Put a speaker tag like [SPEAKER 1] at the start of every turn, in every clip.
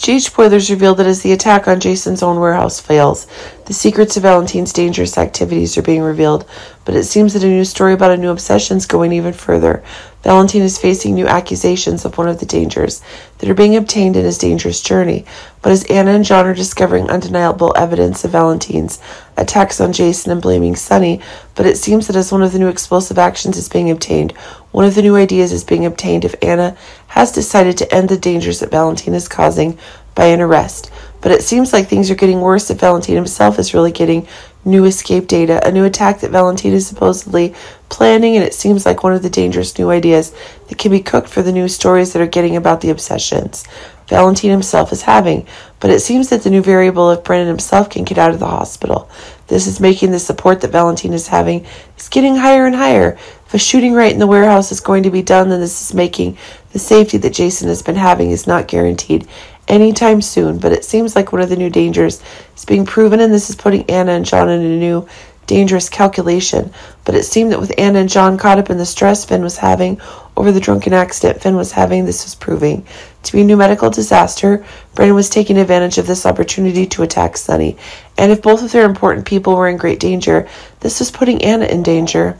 [SPEAKER 1] GH spoilers reveal that as the attack on Jason's own warehouse fails, the secrets of Valentin's dangerous activities are being revealed, but it seems that a new story about a new obsession is going even further. Valentin is facing new accusations of one of the dangers that are being obtained in his dangerous journey. But as Anna and John are discovering undeniable evidence of Valentin's attacks on Jason and blaming Sonny, but it seems that as one of the new explosive actions is being obtained, one of the new ideas is being obtained if Anna has decided to end the dangers that Valentin is causing by an arrest. But it seems like things are getting worse if Valentin himself is really getting new escape data, a new attack that Valentin is supposedly planning, and it seems like one of the dangerous new ideas that can be cooked for the new stories that are getting about the obsessions Valentin himself is having. But it seems that the new variable if Brennan himself can get out of the hospital. This is making the support that Valentin is having is getting higher and higher. If a shooting right in the warehouse is going to be done, then this is making the safety that Jason has been having is not guaranteed anytime soon, but it seems like one of the new dangers is being proven, and this is putting Anna and John in a new dangerous calculation. But it seemed that with Anna and John caught up in the stress Finn was having over the drunken accident Finn was having, this was proving to be a new medical disaster. Brennan was taking advantage of this opportunity to attack Sonny, and if both of their important people were in great danger, this was putting Anna in danger.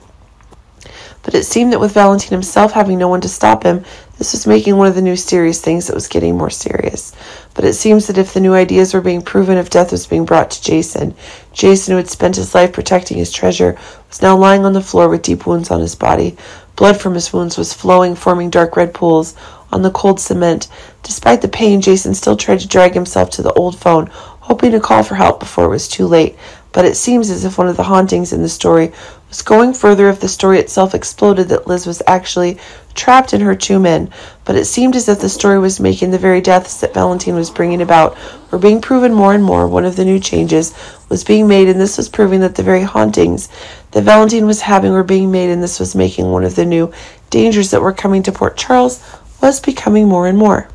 [SPEAKER 1] But it seemed that with Valentin himself having no one to stop him, this was making one of the new serious things that was getting more serious. But it seems that if the new ideas were being proven, if death was being brought to Jason, Jason, who had spent his life protecting his treasure, was now lying on the floor with deep wounds on his body. Blood from his wounds was flowing, forming dark red pools on the cold cement. Despite the pain, Jason still tried to drag himself to the old phone, hoping to call for help before it was too late. But it seems as if one of the hauntings in the story was going further if the story itself exploded that Liz was actually trapped in her two men. But it seemed as if the story was making the very deaths that Valentin was bringing about were being proven more and more. One of the new changes was being made, and this was proving that the very hauntings that Valentin was having were being made, and this was making one of the new dangers that were coming to Port Charles was becoming more and more.